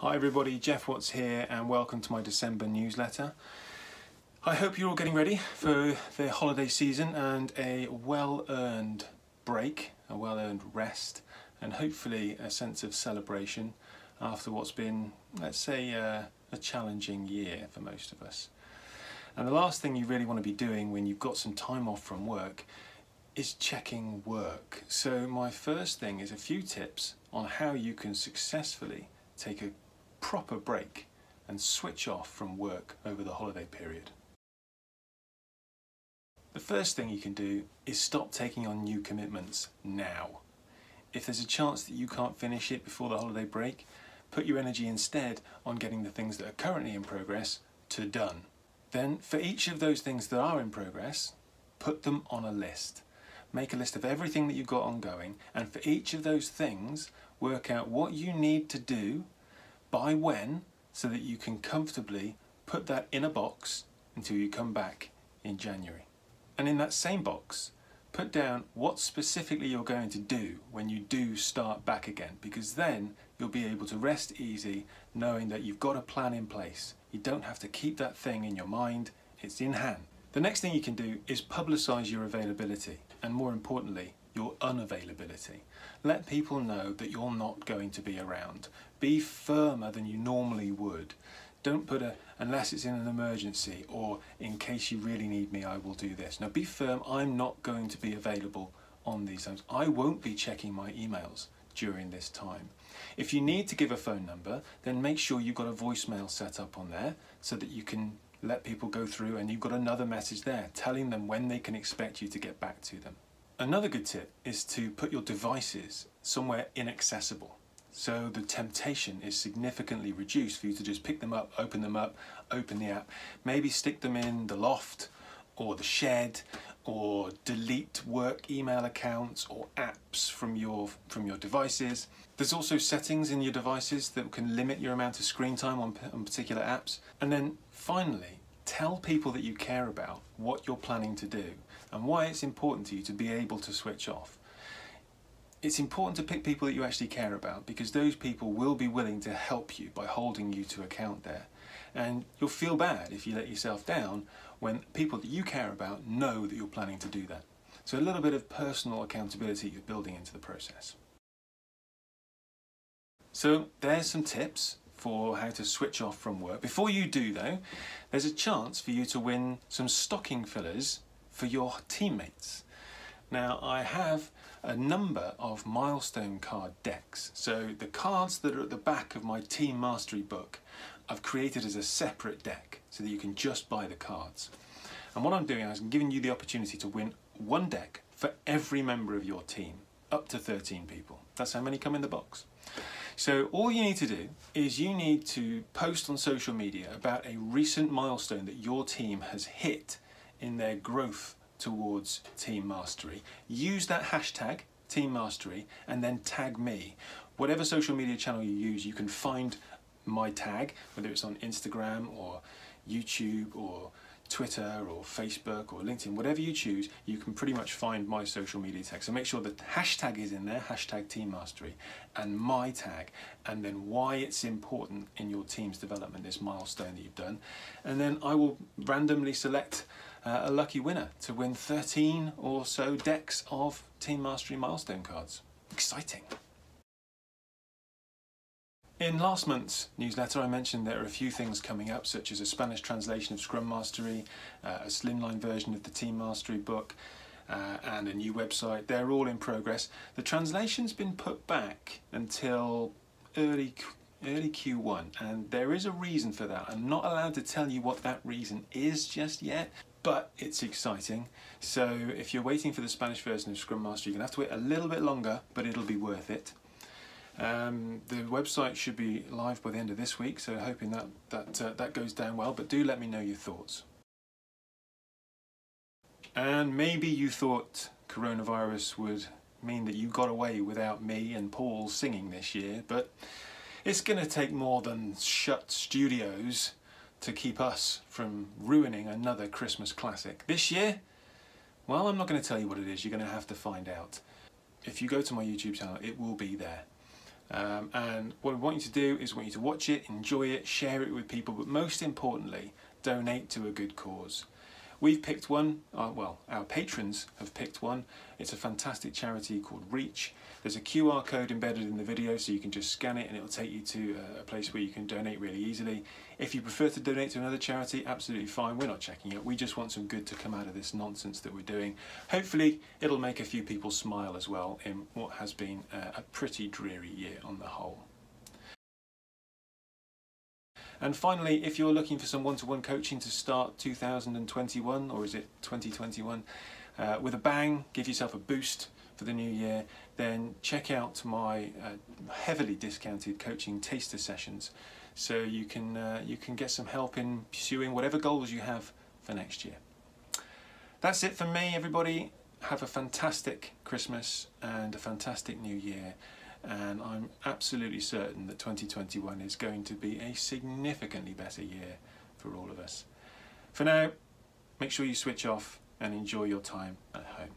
Hi everybody, Geoff Watts here and welcome to my December newsletter. I hope you're all getting ready for the holiday season and a well-earned break, a well-earned rest and hopefully a sense of celebration after what's been, let's say, uh, a challenging year for most of us. And the last thing you really want to be doing when you've got some time off from work is checking work. So my first thing is a few tips on how you can successfully take a proper break and switch off from work over the holiday period. The first thing you can do is stop taking on new commitments now. If there's a chance that you can't finish it before the holiday break, put your energy instead on getting the things that are currently in progress to done. Then for each of those things that are in progress, put them on a list. Make a list of everything that you've got ongoing and for each of those things, work out what you need to do, by when, so that you can comfortably put that in a box until you come back in January. And in that same box, put down what specifically you're going to do when you do start back again because then you'll be able to rest easy knowing that you've got a plan in place. You don't have to keep that thing in your mind, it's in hand. The next thing you can do is publicise your availability and more importantly, your unavailability. Let people know that you're not going to be around. Be firmer than you normally would. Don't put a, unless it's in an emergency or in case you really need me, I will do this. Now be firm, I'm not going to be available on these times. I won't be checking my emails during this time. If you need to give a phone number, then make sure you've got a voicemail set up on there so that you can let people go through and you've got another message there telling them when they can expect you to get back to them. Another good tip is to put your devices somewhere inaccessible. So the temptation is significantly reduced for you to just pick them up, open them up, open the app, maybe stick them in the loft or the shed or delete work email accounts or apps from your from your devices. There's also settings in your devices that can limit your amount of screen time on, on particular apps. And then finally, tell people that you care about what you're planning to do and why it's important to you to be able to switch off it's important to pick people that you actually care about because those people will be willing to help you by holding you to account there. And you'll feel bad if you let yourself down when people that you care about know that you're planning to do that. So a little bit of personal accountability you're building into the process. So there's some tips for how to switch off from work. Before you do though, there's a chance for you to win some stocking fillers for your teammates. Now I have a number of milestone card decks. So the cards that are at the back of my Team Mastery book I've created as a separate deck so that you can just buy the cards. And what I'm doing is I'm giving you the opportunity to win one deck for every member of your team, up to 13 people. That's how many come in the box. So all you need to do is you need to post on social media about a recent milestone that your team has hit in their growth towards Team Mastery. Use that hashtag, Team Mastery, and then tag me. Whatever social media channel you use, you can find my tag, whether it's on Instagram or YouTube or Twitter or Facebook or LinkedIn, whatever you choose, you can pretty much find my social media tag. So make sure the hashtag is in there, hashtag Team Mastery, and my tag, and then why it's important in your team's development, this milestone that you've done. And then I will randomly select uh, a lucky winner to win 13 or so decks of Team Mastery milestone cards. Exciting! In last month's newsletter I mentioned there are a few things coming up such as a Spanish translation of Scrum Mastery, uh, a slimline version of the Team Mastery book uh, and a new website. They're all in progress. The translation's been put back until early early Q1 and there is a reason for that. I'm not allowed to tell you what that reason is just yet but it's exciting. So if you're waiting for the Spanish version of Scrum Master, you're gonna have to wait a little bit longer, but it'll be worth it. Um, the website should be live by the end of this week, so hoping that that uh, that goes down well. But do let me know your thoughts. And maybe you thought coronavirus would mean that you got away without me and Paul singing this year, but it's going to take more than shut studios to keep us from ruining another Christmas classic. This year, well, I'm not going to tell you what it is. You're going to have to find out. If you go to my YouTube channel, it will be there. Um, and what we want you to do is we want you to watch it, enjoy it, share it with people, but most importantly, donate to a good cause. We've picked one, uh, well, our patrons have picked one. It's a fantastic charity called Reach. There's a QR code embedded in the video so you can just scan it and it'll take you to uh, a place where you can donate really easily. If you prefer to donate to another charity, absolutely fine. We're not checking it. We just want some good to come out of this nonsense that we're doing. Hopefully, it'll make a few people smile as well in what has been uh, a pretty dreary year on the whole. And finally, if you're looking for some one-to-one coaching to start 2021, or is it 2021, uh, with a bang, give yourself a boost for the new year, then check out my uh, heavily discounted coaching taster sessions so you can, uh, you can get some help in pursuing whatever goals you have for next year. That's it for me, everybody. Have a fantastic Christmas and a fantastic new year and I'm absolutely certain that 2021 is going to be a significantly better year for all of us. For now, make sure you switch off and enjoy your time at home.